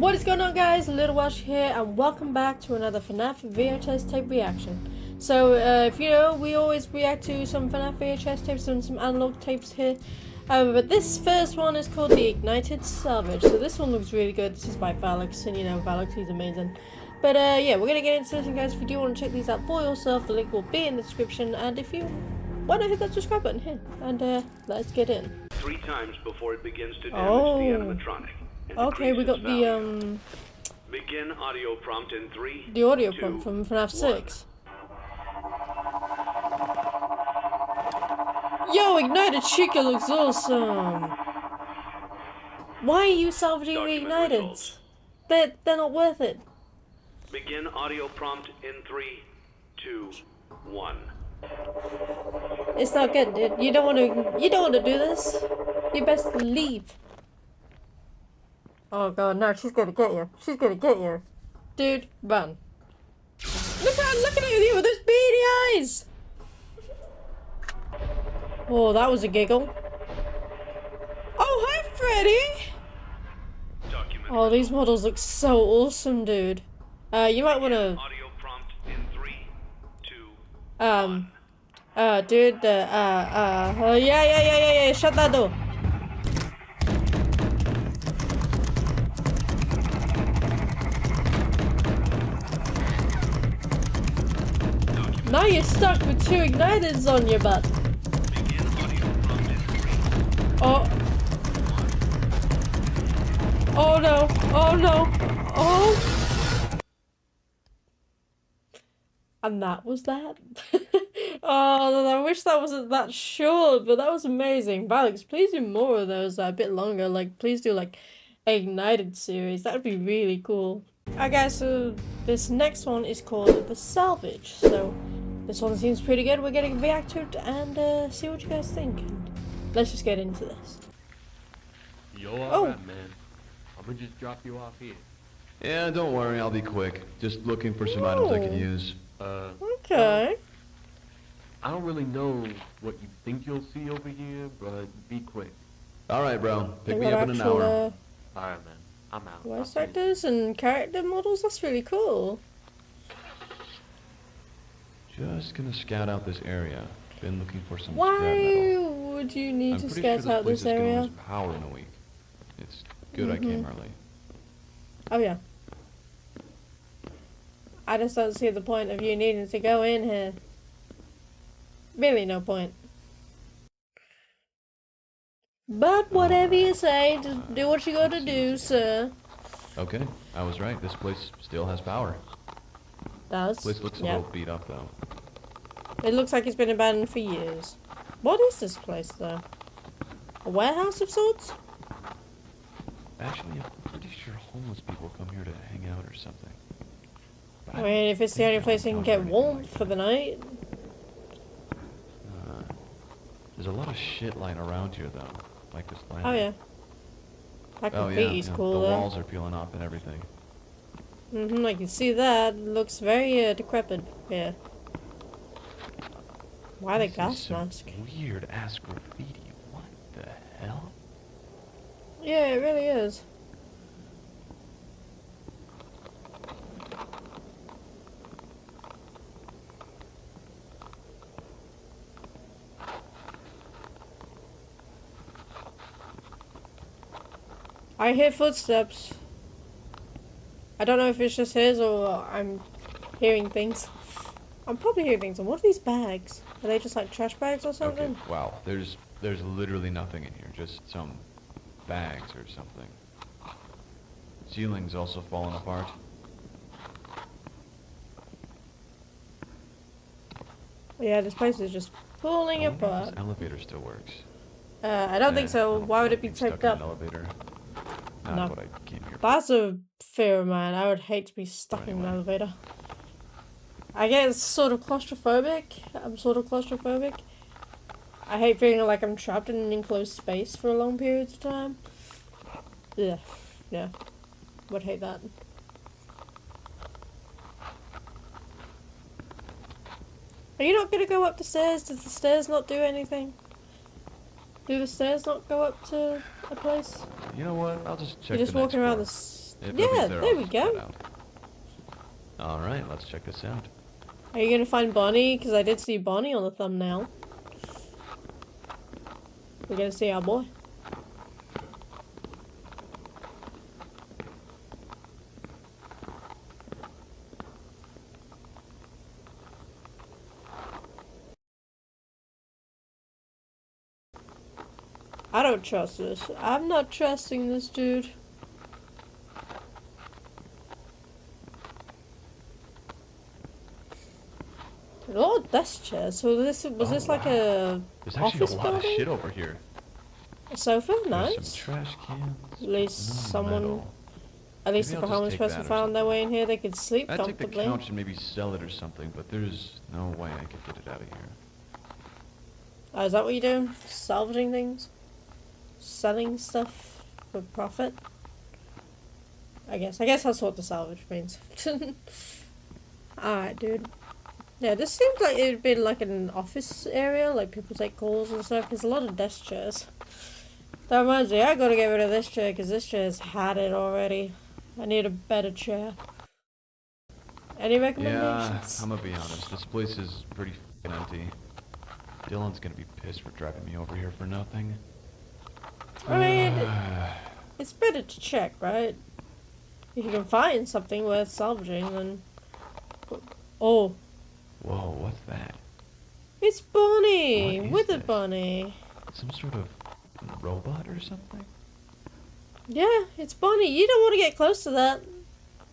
What is going on guys, Little Welshie here and welcome back to another FNAF VHS tape reaction. So uh, if you know, we always react to some FNAF VHS tapes and some analog tapes here. Um, but this first one is called The Ignited Salvage. So this one looks really good. This is by Valox and you know Valox, he's amazing. But uh, yeah, we're gonna get into this and guys, if you do want to check these out for yourself, the link will be in the description and if you why not hit that subscribe button here and uh, let's get in. Three times before it begins to damage Oh. the animatronic. Okay, we got the um Begin audio prompt in three. the audio two, prompt from FNAF 6. Yo, Ignited Chica looks awesome! Why are you salvaging the Document Ignited? results. They're, they're not worth it. Begin audio prompt in three, two, one. It's not good, dude. You don't want to. You don't want to do this. You best leave. Oh god, no! She's gonna get you. She's gonna get you, dude. Run. Look at look at you with those beady eyes. Oh, that was a giggle. Oh, hi, Freddy. Document. Oh, these models look so awesome, dude. Uh, you might want to. Audio prompt in three, two. Um, uh, dude, uh, uh, uh, uh, yeah, yeah, yeah, yeah, yeah, shut that door. Now you're stuck with two igniters on your butt. Oh. Oh no, oh no, oh. And that was that. oh, I wish that wasn't that short, but that was amazing. Valox, please do more of those uh, a bit longer. Like, please do like ignited series. That would be really cool. Alright guys, so this next one is called The Salvage. So this one seems pretty good. We're gonna react to it and uh, see what you guys think. And let's just get into this. Yo, Oh. alright, man. I'm gonna just drop you off here. Yeah, don't worry, I'll be quick. Just looking for some items I Oh. can use. Uh, Okay. I don't really know what you think you'll see over here, but be quick. Alright, bro. Pick me got up in an hour. Uh, Alright, man. I'm out. I'll voice actors and character models. That's really cool. Just gonna scout out this area. Been looking for some scrap Why metal. would you need I'm to pretty scout sure out this this place is gonna area? lose power in a week. It's good I came Mhm. early. Oh yeah. I just don't see the point of you needing to go in here. Really no point. But whatever you say, just do what you gotta do, sir. Okay, I was right. This place still has power. Does. Place looks a little beat up though. It looks like it's been abandoned for years. What is this place, though? A warehouse of sorts? Actually, I'm pretty sure homeless people come here to hang out or something. But I mean, if it's the only place you I'll can get warmth for the night. Uh, there's a lot of shit lying around here though, like this land. Oh, yeah. That Oh yeah, yeah, cool, the though. walls are peeling off and everything. Mm-hmm, I can see that. Looks very uh, decrepit. Yeah. Why the gas mask? Weird ass graffiti. What the hell? Yeah, it really is. I hear footsteps. I don't know if it's just his or I'm hearing things. I'm probably hearing things. And what are these bags? Are they just like trash bags or Okay, something? wow. There's there's literally nothing in here. Just some bags or something. Ceiling's also falling apart. Yeah, this place is just pulling if apart. Elevator still works. Uh, I don't think Eh, so. Don't Why would it be taped up? Elevator. Not No. what I came here. for. That's a fear of mine. I would hate to be stuck in an elevator. I get sort of claustrophobic. I'm sort of claustrophobic. I hate feeling like I'm trapped in an enclosed space for a long periods of time. Yeah, yeah. Would hate that. Are you not gonna go up the stairs? Does the stairs not do anything? Do the stairs not go up to a place? You know what? I'll just check. You're just walking around the floor. s- If Yeah, nobody's there we go. All right, let's check this out. Are you gonna find Bonnie? Because I did see Bonnie on the thumbnail. We're gonna see our boy. Don't trust this. I'm not trusting this dude. Oh, desk chairs. So this was Oh, this like wow. a There's actually office a lot building? of shit over here. A sofa? There's Nice. some trash cans. At least no someone, metal. at least Maybe if I'll a homeless person found their way in here, they could sleep I'd take the comfortably. couch and maybe sell it or something, but there's no way I could get it out of here. Oh, is that what you're doing? Salvaging things? Selling stuff for profit? I guess. I guess that's what the salvage means. Alright, dude. Yeah, this seems like it'd be like an office area, like people take calls and stuff. There's a lot of desk chairs. That reminds me, I gotta get rid of this chair because this chair's had it already. I need a better chair. Any recommendations? Yeah? I'm gonna be honest. This place is pretty empty. Dylan's gonna be pissed for driving me over here for nothing. I mean, it's better to check, right? If you can find something worth salvaging, then. Oh, Whoa, what's that? it's Bonnie! With this? Bonnie. Some sort of robot or something? Yeah, it's Bonnie. You don't want to get close to that.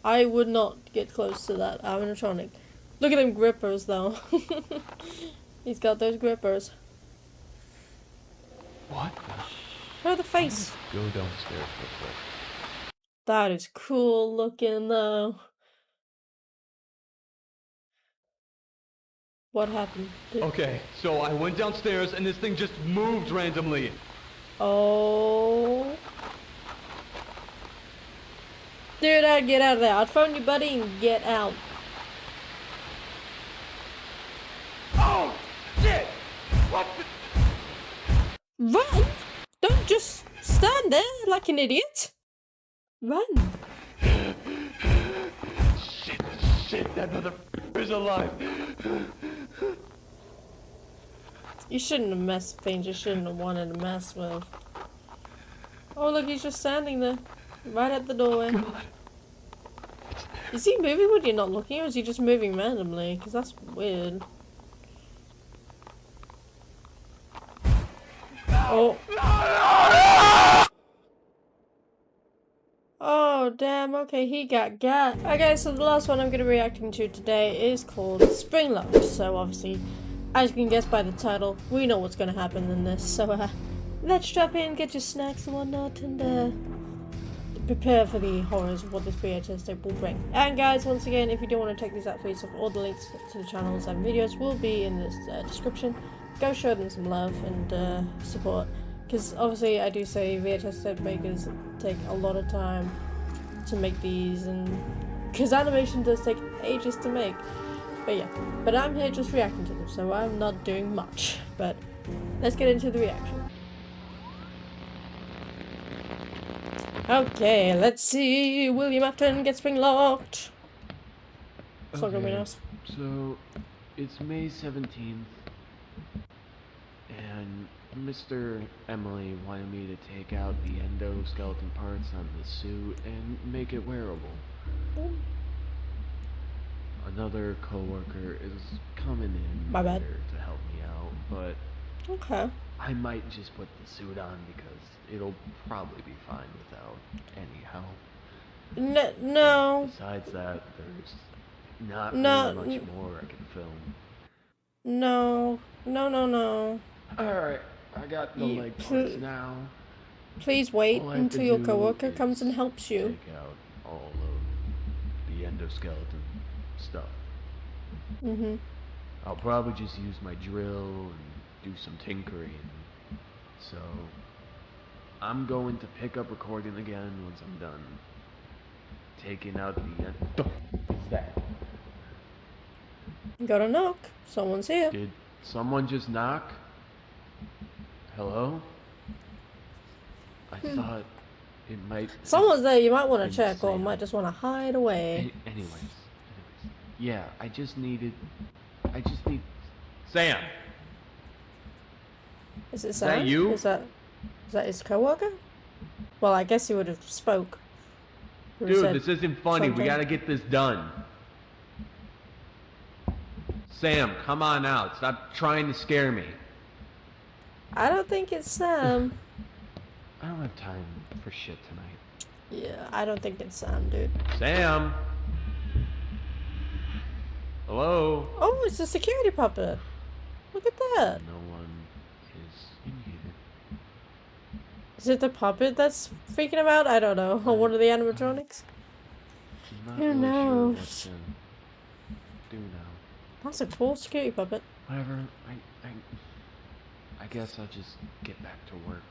I would not get close to that I'm animatronic. Look at them grippers, though. He's got those grippers. What the? Show the face. Go downstairs real quick. That is cool looking, though. What happened? Did- Okay, so I went downstairs and this thing just moved randomly. Oh. Dude, I'd get out of there. I'd phone your buddy and get out. Oh, shit! What the? Run! Just stand there like an idiot. Run. Shit, shit, that motherfucker is alive. You shouldn't have messed with things you shouldn't have wanted to mess with. Oh, look, he's just standing there. Right at the doorway. Is he moving when you're not looking, or is he just moving randomly? Because that's weird. Oh, damn. Okay, he got got. Okay, so the last one I'm going to be reacting to today is called Spring Lock. So, obviously, as you can guess by the title, we know what's going to happen in this. So, uh, let's drop in, get your snacks and whatnot, and, uh, prepare for the horrors of what this VHS tape will bring. And guys, once again, if you do want to check these out for yourself, all the links to the channels and videos will be in this uh, description. Go show them some love and uh, support, because obviously I do say VHS tape makers take a lot of time to make these, and because animation does take ages to make. But yeah, but I'm here just reacting to them, so I'm not doing much. But let's get into the reaction. Okay, let's see. William Afton gets spring locked. It's not gonna be nice. So, it's May 17th, and Mr. Emily wanted me to take out the endoskeleton parts on the suit and make it wearable. Another coworker is coming in My bad. later to help me out, but Okay. I might just put the suit on because it'll probably be fine without any help. No, no, Besides that, there's not No, really much more I can film. no, no, no, no. Alright, I got the Ye- leg pl- parts now. Please wait All until your coworker comes and helps you. Take out all of the endoskeleton stuff. Mm-hmm. I'll probably just use my drill and do some tinkering. So, I'm going to pick up recording again once I'm done taking out the end. What's that? Got a knock. Someone's here. Did someone just knock? Hello? I Hmm. thought it might. Someone's there. You might want to check, or might just want to hide away. Any- anyways, anyways, yeah, I just needed. I just need. Sam. Is it that Sam? you? Is that is that his coworker? Well, I guess he would have spoke. Dude, this isn't funny. We gotta get this done. Sam, come on out. Stop trying to scare me. I don't think it's Sam. I don't have time for shit tonight. yeah, I don't think it's Sam, dude. Sam. Hello. Oh, it's a security puppet. Look at that. No one is in here. Is it the puppet that's freaking him out? I don't know. Or one of the animatronics? Not Who sure knows? to do now. That's a cool security puppet. Whatever. I, I, guess I'll just get back to work.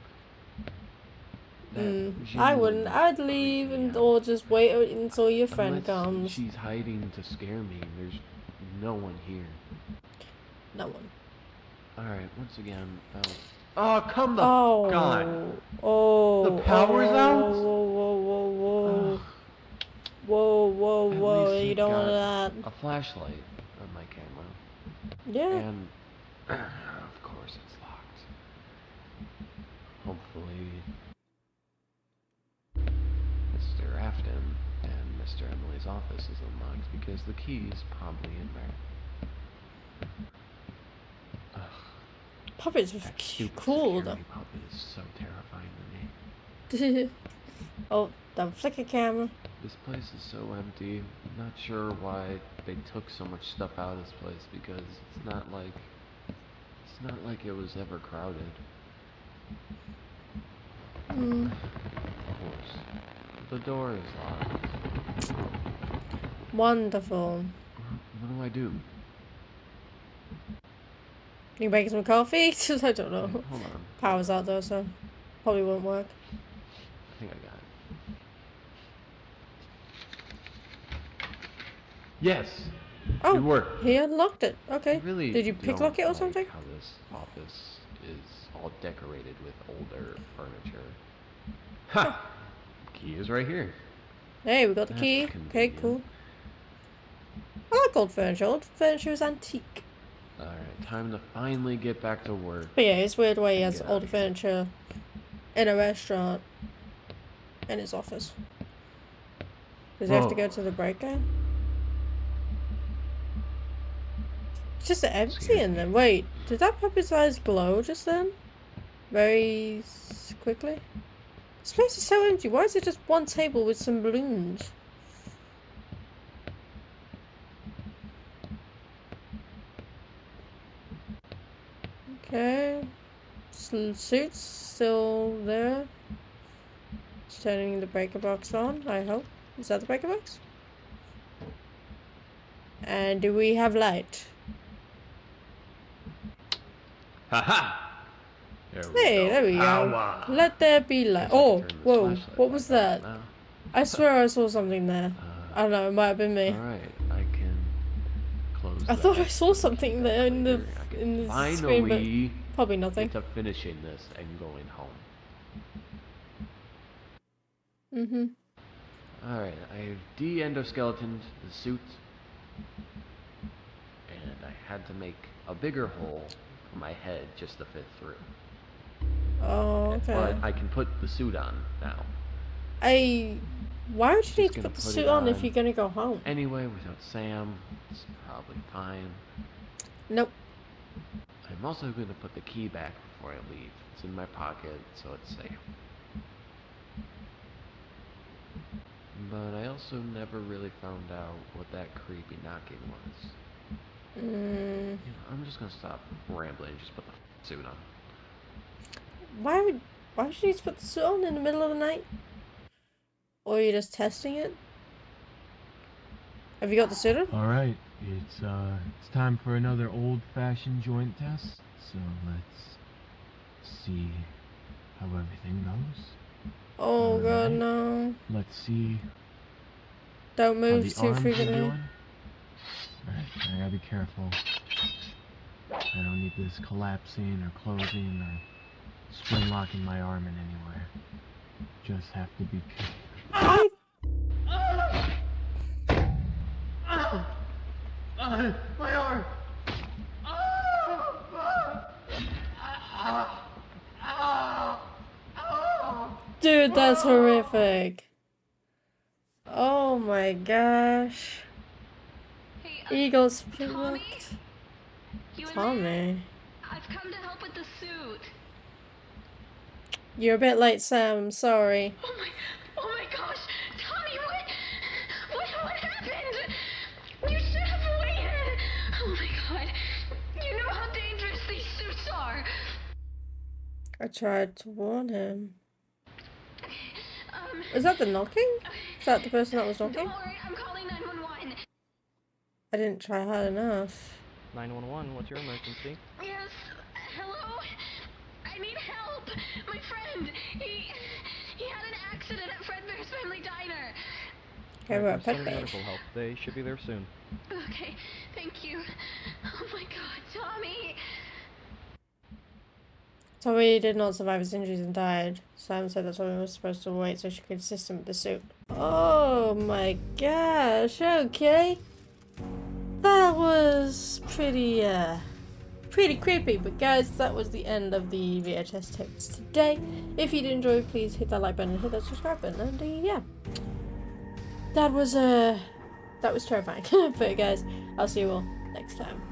Mm, I wouldn't. I'd leave and out. or just wait until your friend Unless comes. She's hiding to scare me. There's no one here. No one. Alright, once again, uh, Oh, come the Oh. God. Oh. The power's oh, out? Whoa, whoa, whoa, whoa. Ugh. Whoa, whoa, At whoa. least You don't want that. A flashlight on my camera. Yeah. And, of course, it's. Hopefully, Mr. Afton and Mr. Emily's office is unlocked because the key is probably in there. Ugh, Puppets are that c- stupid cool, security puppet is so terrifying to me. oh, the flicker camera. This place is so empty. I'm not sure why they took so much stuff out of this place because it's not like it's not like it was ever crowded. Mm. Of course. The door is locked. Wonderful. What do I do? Can you make some coffee? I don't know. Hold on. Power's out though, so probably won't work. I think I got it. Yes. Oh, It worked. he unlocked it. Okay. I really Did you picklock it or like something? How this office is all decorated with older furniture. Ha! Key is right here. Hey, we got the That's key. Okay, cool. Oh, I like old furniture. Old furniture is antique. Alright, time to finally get back to work. But yeah, it's weird way he has old furniture in a restaurant in his office. Does he have to go oh. to the breakout? It's just empty in there. Wait, did that puppet's eyes glow just then? Very quickly? This place is so empty. Why is it just one table with some balloons? Okay. Suits still there. Just turning the breaker box on, I hope. Is that the breaker box? And do we have light? Haha! We Hey, go. there we go. Let there be light. I Oh, whoa, what was that? now. I swear I saw something there. I Uh, don't know, it might have been me. Alright, I can close I thought I saw something there in the. I in the screen, but Finally, probably nothing. to finishing this and going home. Mm-hmm. Alright, I have de-endoskeletoned the suit. And I had to make a bigger hole for my head just to fit through. Oh, okay. But I can put the suit on now. I. Why would you need to put the put suit it on if you're gonna go home? Anyway, without Sam, it's probably fine. Nope. I'm also going to put the key back before I leave. It's in my pocket, so it's safe. But I also never really found out what that creepy knocking was. Mm, You know, I'm just gonna stop rambling and just put the suit on. Why would why would you need to put the suit on in the middle of the night? Or are you just testing it? Have you got the suit on? All right, it's uh, it's time for another old-fashioned joint test. So let's see how everything goes. Oh god, Alright. no! Let's see Don't move too frequently. All right, I gotta be careful. I don't need this collapsing or closing or spring locking my arm in anywhere. just have to be careful. I my arm! Dude, that's horrific. Oh my gosh. Hey, uh, Eagle Tommy? You? Tommy. I've come to help with the suit. You're a bit late, Sam. I'm sorry. Oh my, oh my gosh, Tommy, what, what, what happened? You should have waited. Oh my god, you know how dangerous these suits are. I tried to warn him. Um, Is that the knocking? Is that the person that was knocking? don't knocking? worry, I'm calling 911. I didn't try hard enough. 911, what's your emergency? Yes, hello? I need help. My friend, he, he had an accident at Fredbear's Family Diner. Okay, we're at Pet medical help. They should be there soon. Okay, thank you. Oh my god, Tommy. Tommy did not survive his injuries and died. Sam said that Tommy was supposed to wait so she could assist him with the suit. Oh my gosh, okay. That was pretty, uh, pretty creepy. But guys, that was the end of the VHS tapes today. If you did enjoy, please hit that like button and hit that subscribe button. And uh, yeah, that was, uh, that was terrifying. but guys, I'll see you all next time.